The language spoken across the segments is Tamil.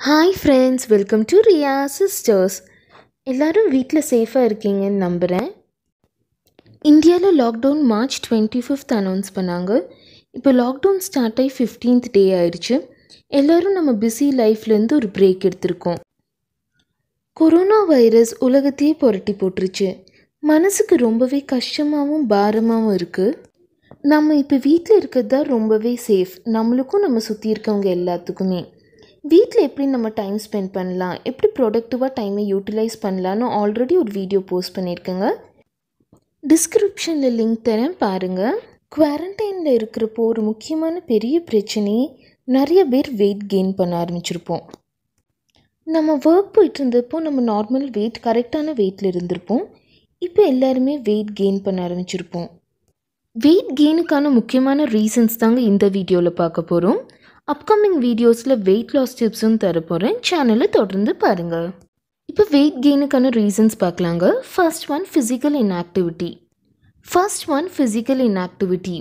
Hi friends welcome to Riya sisters எல்லோரும் வீட்டில் சேஃபாக இருக்கீங்கன்னு நம்புகிறேன் இந்தியாவில் lockdown March twenty fifth announce பண்ணாங்க. இப்போ லாக்டவுன் ஸ்டார்ட் ஆகி ஃபிஃப்டீன்த் டே ஆயிடுச்சு எல்லோரும் நம்ம பிஸி லைஃப்லேருந்து ஒரு பிரேக் எடுத்திருக்கோம். கொரோனா வைரஸ் உலகத்தையே புரட்டி போட்டுருச்சு. மனசுக்கு ரொம்பவே கஷ்டமாகவும் பாரமாகவும் இருக்குது நம்ம இப்போ வீட்டில் இருக்கிறது தான் ரொம்பவே சேஃப் நம்மளுக்கும் நம்ம சுற்றி இருக்கவங்க எல்லாத்துக்குமே. வீட்டில் எப்படி நம்ம டைம் ஸ்பெண்ட் பண்ணலாம்? எப்படி ப்ரொடக்டிவாக டைமை யூட்டிலைஸ் பண்ணலான்னு ஆல்ரெடி ஒரு வீடியோ போஸ்ட் பண்ணியிருக்கேங்க. டிஸ்கிரிப்ஷனில் லிங்க் தரேன் பாருங்கள் குவாரண்டைனில் இருக்கிறப்போ ஒரு முக்கியமான பெரிய பிரச்சனையே நிறைய பேர் வெயிட் கெயின் பண்ண ஆரம்பிச்சிருப்போம். நம்ம ஒர்க் போயிட்டு இருந்தப்போ நம்ம நார்மல் வெயிட் கரெக்டான வெயிட்டில் இருந்திருப்போம். இப்போ எல்லாருமே வெயிட் கெயின் பண்ண ஆரம்பிச்சிருப்போம். வெயிட் கெயினுக்கான முக்கியமான ரீசன்ஸ் தாங்க இந்த வீடியோவில் பார்க்க போகிறோம் அப்கமிங் வீடியோஸில் வெயிட் லாஸ் டிப்ஸும் தர போகிறேன் சேனலை தொடர்ந்து பாருங்கள் இப்போ வெயிட் கெயினுக்கான ரீசன்ஸ் பார்க்கலாங்க. First one physical inactivity first one physical inactivity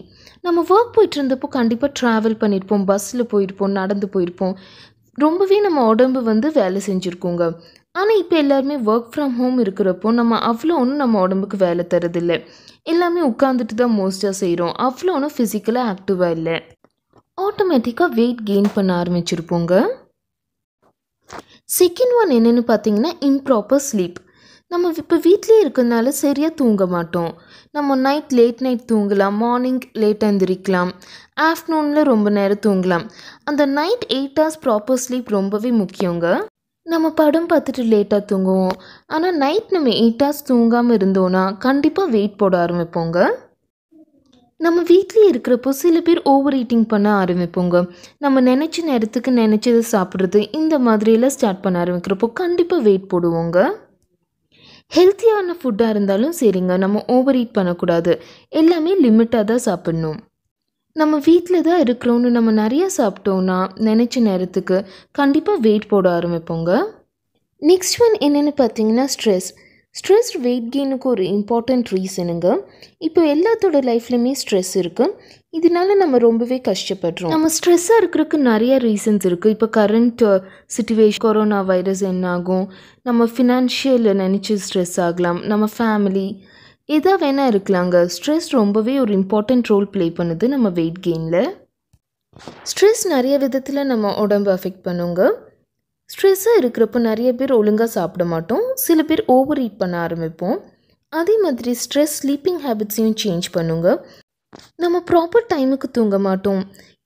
நம்ம ஒர்க் போயிட்டு இருந்தப்போ கண்டிப்பாக ட்ராவல் பண்ணியிருப்போம் பஸ்ஸில் போயிருப்போம் நடந்து போயிருப்போம். ரொம்பவே நம்ம உடம்பு வந்து வேலை செஞ்சுருக்கோங்க. ஆனால் இப்போ எல்லாருமே ஒர்க் ஃப்ரம் ஹோம் இருக்கிறப்போ நம்ம அவ்வளோ ஒன்றும் நம்ம உடம்புக்கு வேலை தரதில்லை. எல்லாமே உட்காந்துட்டு தான் மோஸ்ட்டாக செய்கிறோம் அவ்வளோ ஒன்றும் ஃபிசிக்கலாக ஆக்டிவாக இல்லை. ஆட்டோமேட்டிக்காக வெயிட் கெயின் பண்ண ஆரம்பிச்சிருப்போங்க. செகண்ட் ஒன் என்னென்னு பார்த்தீங்கன்னா இம்ப்ராப்பர் ஸ்லீப் நம்ம இப்போ வீட்லேயே இருக்கிறதுனால சரியாக தூங்க மாட்டோம். நம்ம நைட் லேட் நைட் தூங்கலாம் மார்னிங் லேட்டாக எழுந்திரிக்கலாம் ஆஃப்டர்நூனில் ரொம்ப நேரம் தூங்கலாம். அந்த night eight hours proper sleep ரொம்பவே முக்கியங்க. நம்ம படம் பார்த்துட்டு லேட்டாக தூங்குவோம். ஆனால் நைட் நம்ம எயிட் ஹவர்ஸ் தூங்காமல் இருந்தோன்னா கண்டிப்பாக வெயிட் போட ஆரம்பிப்போங்க. நம்ம வீட்லேயே இருக்கிறப்போ சில பேர் ஓவர் ஈட்டிங் பண்ண ஆரம்பிப்போங்க. நம்ம நினச்ச நேரத்துக்கு நினச்சதை சாப்பிட்றது இந்த மாதிரியெல்லாம் ஸ்டார்ட் பண்ண ஆரம்பிக்கிறப்போ கண்டிப்பாக வெயிட் போடுவோங்க. ஹெல்த்தியான ஃபுட்டாக இருந்தாலும் சரிங்க. நம்ம ஓவர் ஈட் பண்ணக்கூடாது. எல்லாமே லிமிட்டாக தான் சாப்பிட்ணும். நம்ம வீட்டில் தான் இருக்கிறோன்னு நம்ம நிறையா சாப்பிட்டோன்னா நினச்ச நேரத்துக்கு கண்டிப்பாக வெயிட் போட ஆரம்பிப்போங்க. நெக்ஸ்ட் ஒன் என்னென்னு பார்த்தீங்கன்னா ஸ்ட்ரெஸ் ஸ்ட்ரெஸ் வெயிட் கெயினுக்கு ஒரு இம்பார்ட்டண்ட் ரீசனுங்க இப்போ எல்லாத்தோட லைஃப்லையுமே ஸ்ட்ரெஸ் இருக்குது இதனால நம்ம ரொம்பவே கஷ்டப்படுறோம். நம்ம ஸ்ட்ரெஸ்ஸாக இருக்கிறதுக்கு நிறைய ரீசன்ஸ் இருக்குது இப்போ கரண்ட் சுச்சுவேஷன் கொரோனா வைரஸ் என்ன ஆகும் நம்ம ஃபினான்ஷியலில் நினச்சி ஸ்ட்ரெஸ் ஆகலாம். நம்ம ஃபேமிலி எதாக வேணால் இருக்கலாங்க. ஸ்ட்ரெஸ் ரொம்பவே ஒரு இம்பார்ட்டண்ட் ரோல் ப்ளே பண்ணுது நம்ம வெயிட் கெயினில் ஸ்ட்ரெஸ் நிறைய விதத்தில் நம்ம உடம்பு அஃபெக்ட் பண்ணுங்க. ஸ்ட்ரெஸ்ஸாக இருக்கிறப்போ நிறைய பேர் ஒழுங்காக சாப்பிட மாட்டோம். சில பேர் ஓவர் ஈட் பண்ண ஆரம்பிப்போம். அதே மாதிரி ஸ்ட்ரெஸ் ஸ்லீப்பிங் ஹேபிட்ஸையும் சேஞ்ச் பண்ணுங்க. நம்ம ப்ராப்பர் டைமுக்கு தூங்க மாட்டோம்.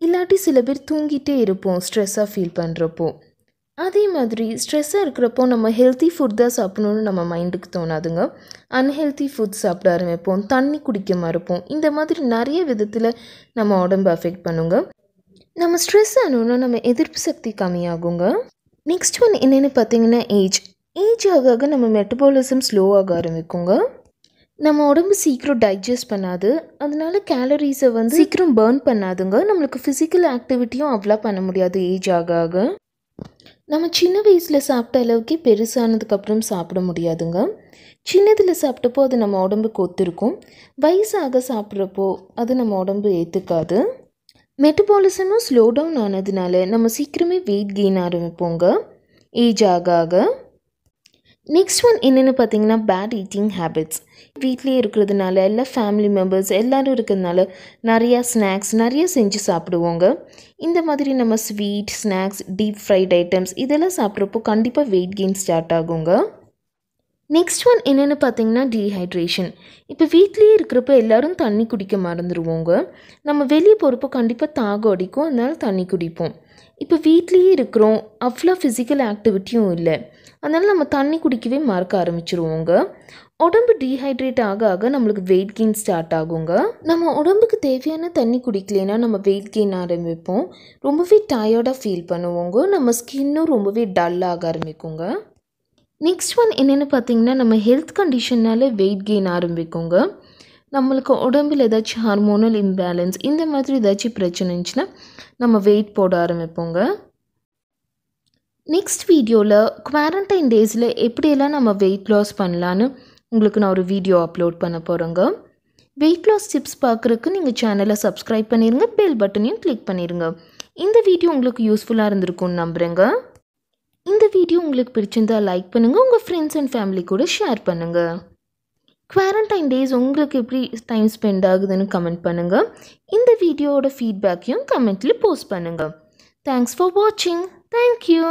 இல்லாட்டி சில பேர் தூங்கிட்டே இருப்போம் ஸ்ட்ரெஸ்ஸாக ஃபீல் பண்ணுறப்போ அதே மாதிரி ஸ்ட்ரெஸ்ஸாக இருக்கிறப்போ நம்ம ஹெல்த்தி ஃபுட் தான் சாப்பிடணும்னு நம்ம மைண்டுக்கு தோணாதுங்க. அன்ஹெல்த்தி ஃபுட் சாப்பிட ஆரம்பிப்போம் தண்ணி குடிக்க மறுப்போம். இந்த மாதிரி நிறைய விதத்தில் நம்ம உடம்பு அஃபெக்ட் பண்ணுங்க. நம்ம ஸ்ட்ரெஸ் ஆனோன்னா நம்ம எதிர்ப்பு சக்தி கம்மியாகுங்க. நெக்ஸ்ட் ஒன் என்னென்னு பார்த்தீங்கன்னா ஏஜ் ஏஜ் ஆக ஆக நம்ம மெட்டபாலிசம் ஸ்லோவாக ஆரம்பிக்குங்க. நம்ம உடம்பு சீக்கிரம் டைஜஸ்ட் பண்ணாது. அதனால கேலரிஸை வந்து சீக்கிரம் பேர்ன் பண்ணாதுங்க. நம்மளுக்கு ஃபிசிக்கல் ஆக்டிவிட்டியும் அவ்வளோ பண்ண முடியாது ஏஜ் ஆக ஆக. நம்ம சின்ன வயசில் சாப்பிட்ட அளவுக்கே பெருசானதுக்கப்புறம் சாப்பிட முடியாதுங்க. சின்னதில் சாப்பிட்டப்போ அது நம்ம உடம்புக்கு ஒத்துருக்கும். வயசாக சாப்பிட்றப்போ அது நம்ம உடம்பு ஏற்றுக்காது மெட்டபாலிசமும் ஸ்லோ டவுன் ஆனதுனால நம்ம சீக்கிரமே வெயிட் கெயின் ஆரம்பிப்போங்க. ஏஜ் ஆக ஆக. நெக்ஸ்ட் ஒன் என்னென்னு பார்த்தீங்கன்னா பேட் ஈட்டிங் ஹேபிட்ஸ் வீட்லேயே இருக்கிறதுனால எல்லா ஃபேமிலி மெம்பர்ஸ் எல்லோரும் இருக்கிறதுனால நிறையா ஸ்நாக்ஸ் நிறைய செஞ்சு சாப்பிடுவோங்க. இந்த மாதிரி நம்ம sweet snacks deep fried items இதெல்லாம் சாப்பிட்றப்போ கண்டிப்பாக வெயிட் கெயின் ஸ்டார்ட் ஆகுங்க. நெக்ஸ்ட் ஒன் என்னென்னு பார்த்தீங்கன்னா டீஹைட்ரேஷன் இப்போ வீட்லேயே இருக்கிறப்ப எல்லோரும் தண்ணி குடிக்க மறந்துடுவோங்க நம்ம வெளியே போகிறப்போ கண்டிப்பாக தாகம் அடிக்கும் அதனால் தண்ணி குடிப்போம். இப்போ வீட்லேயே இருக்கிறோம் அவ்வளோ ஃபிசிக்கல் ஆக்டிவிட்டியும் இல்லை. அதனால் நம்ம தண்ணி குடிக்கவே மறக்க ஆரம்பிச்சிருவோங்க. உடம்பு டீஹைட்ரேட் ஆக ஆக நம்மளுக்கு வெயிட் கெயின் ஸ்டார்ட் ஆகுங்க. நம்ம உடம்புக்கு தேவையான தண்ணி குடிக்கலைன்னா நம்ம வெயிட் கெயின் ஆரம்பிப்போம். ரொம்பவே டயர்டாக ஃபீல் பண்ணுவோங்க. நம்ம ஸ்கின்னும் ரொம்பவே டல் ஆக ஆரம்பிக்குங்க. நெக்ஸ்ட் ஒன் என்னென்னு பார்த்தீங்கன்னா நம்ம ஹெல்த் கண்டிஷனால் வெயிட் கெயின் ஆரம்பிக்குங்க. நம்மளுக்கு உடம்பில் ஏதாச்சும் ஹார்மோனல் இம்பேலன்ஸ் இந்த மாதிரி ஏதாச்சும் பிரச்சனை இருந்துச்சுன்னா நம்ம வெயிட் போட ஆரம்பிப்போங்க. நெக்ஸ்ட் வீடியோவில் குவாரண்டைன் டேஸில் எப்படியெல்லாம் நம்ம வெயிட் லாஸ் பண்ணலான்னு உங்களுக்கு நான் ஒரு வீடியோ அப்லோட் பண்ண போகிறேங்க வெயிட் லாஸ் டிப்ஸ் பார்க்குறதுக்கு நீங்கள் சேனலை சப்ஸ்கிரைப் பண்ணிடுங்க பெல் பட்டனையும் கிளிக் பண்ணிடுங்க இந்த வீடியோ உங்களுக்கு யூஸ்ஃபுல்லாக இருந்திருக்கும்னு நம்புகிறேங்க வீடியோ உங்களுக்கு பிடிச்சிருந்தா லைக் பண்ணுங்கள் உங்கள் ஃப்ரெண்ட்ஸ் அண்ட் ஃபேமிலி கூட ஷேர் பண்ணுங்கள் குவாரண்டைன் டேஸ் உங்களுக்கு எப்படி டைம் ஸ்பெண்ட் ஆகுதுன்னு கமெண்ட் பண்ணுங்கள் இந்த வீடியோவோட ஃபீட்பேக்கையும் கமெண்ட்டில் போஸ்ட் பண்ணுங்கள் தேங்க்ஸ் ஃபார் வாட்சிங் தேங்க்யூ